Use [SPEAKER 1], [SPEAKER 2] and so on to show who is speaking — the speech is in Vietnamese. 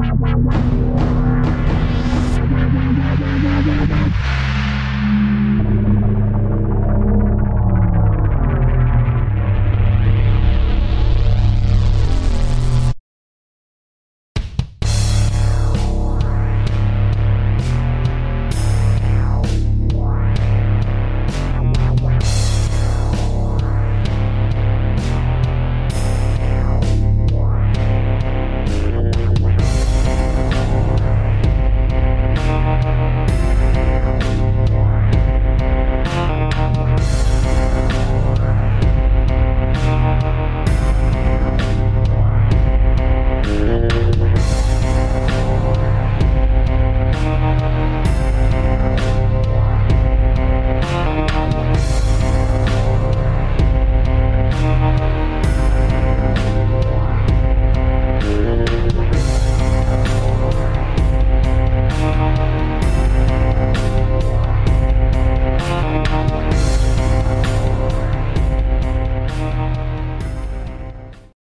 [SPEAKER 1] Wow, wow, wow.